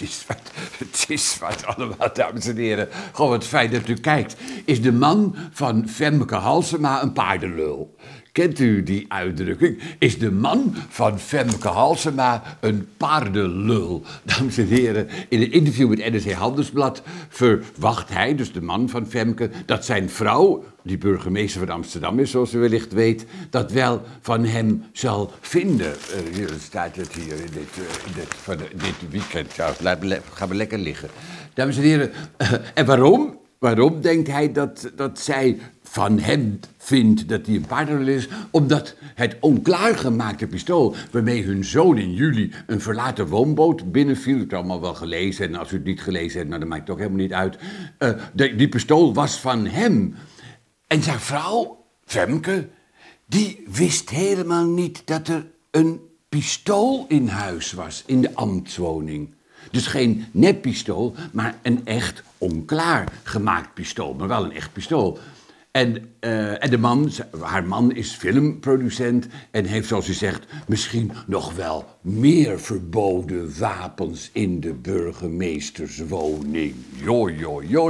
Het is, wat, het is wat allemaal, dames en heren. Gewoon wat fijn dat u kijkt. Is de man van Femke Halsema een paardenlul? Kent u die uitdrukking? Is de man van Femke Halsema een paardenlul? Dames en heren, in een interview met NRC Handelsblad verwacht hij, dus de man van Femke, dat zijn vrouw, die burgemeester van Amsterdam is, zoals u wellicht weet, dat wel van hem zal vinden. Uh, hier staat het hier in dit, in dit, dit weekend. Ja, gaan we lekker liggen. Dames en heren, uh, en waarom? Waarom denkt hij dat, dat zij van hem vindt dat hij een partner is? Omdat het onklaargemaakte pistool waarmee hun zoon in juli een verlaten woonboot binnenviel, het allemaal wel gelezen en als u het niet gelezen hebt, nou, dat maakt toch helemaal niet uit. De, die pistool was van hem. En zijn vrouw, Femke, die wist helemaal niet dat er een pistool in huis was, in de ambtswoning. Dus geen neppistool, maar een echt onklaar gemaakt pistool. Maar wel een echt pistool. En, uh, en de man, haar man is filmproducent en heeft, zoals u zegt, misschien nog wel meer verboden wapens in de burgemeesterswoning. Jo,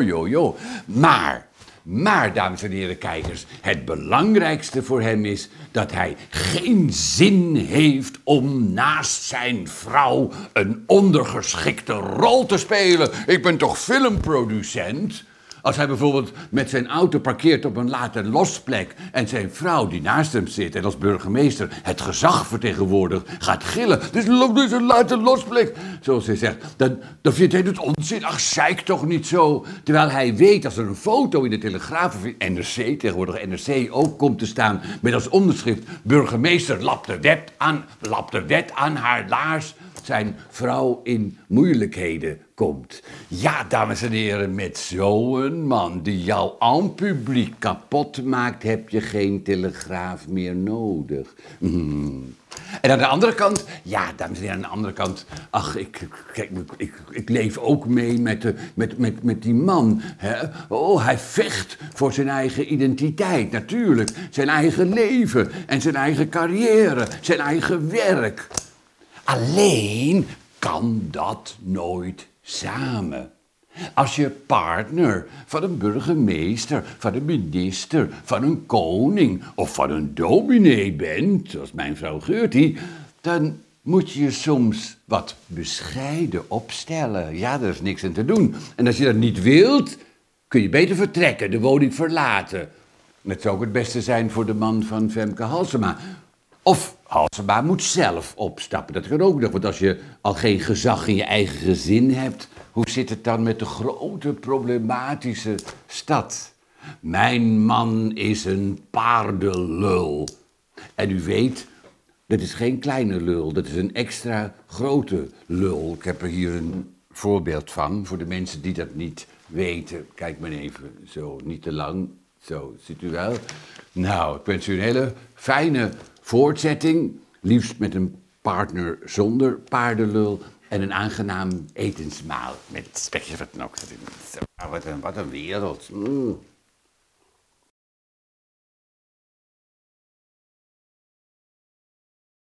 jo, jo. Maar maar, dames en heren kijkers, het belangrijkste voor hem is dat hij geen zin heeft om naast zijn vrouw een ondergeschikte rol te spelen. Ik ben toch filmproducent? Als hij bijvoorbeeld met zijn auto parkeert op een late losplek en zijn vrouw die naast hem zit en als burgemeester het gezag vertegenwoordigt gaat gillen. Dus loopt dus een late losplek. Zoals hij zegt. Dan, dan vindt hij het onzin. Ach, zeik toch niet zo. Terwijl hij weet als er een foto in de Telegraaf of in NRC, tegenwoordig NRC ook komt te staan met als onderschrift burgemeester lapt de wet aan, lapt de wet aan haar laars zijn vrouw in moeilijkheden komt. Ja, dames en heren, met zo'n man die jou aan publiek kapot maakt, heb je geen telegraaf meer nodig. Mm. En aan de andere kant, ja, dames en heren, aan de andere kant, ach, ik, kijk, ik, ik leef ook mee met, de, met, met, met die man. Hè? Oh, hij vecht voor zijn eigen identiteit, natuurlijk. Zijn eigen leven en zijn eigen carrière, zijn eigen werk. Alleen kan dat nooit samen. Als je partner van een burgemeester, van een minister, van een koning of van een dominee bent, zoals mijn vrouw Geurtie, dan moet je soms wat bescheiden opstellen. Ja, daar is niks aan te doen. En als je dat niet wilt, kun je beter vertrekken, de woning verlaten. Dat zou ook het beste zijn voor de man van Femke Halsema. Of Halsema moet zelf opstappen. Dat kan ook nog, want als je al geen gezag in je eigen gezin hebt, hoe zit het dan met de grote problematische stad? Mijn man is een paardenlul. En u weet, dat is geen kleine lul, dat is een extra grote lul. Ik heb er hier een voorbeeld van, voor de mensen die dat niet weten. Kijk maar even, zo, niet te lang. Zo, ziet u wel? Nou, ik wens u een hele fijne voortzetting. Liefst met een partner zonder paardenlul. En een aangenaam etensmaal met spekjes wat nog. Wat een, wat een wereld. Mm.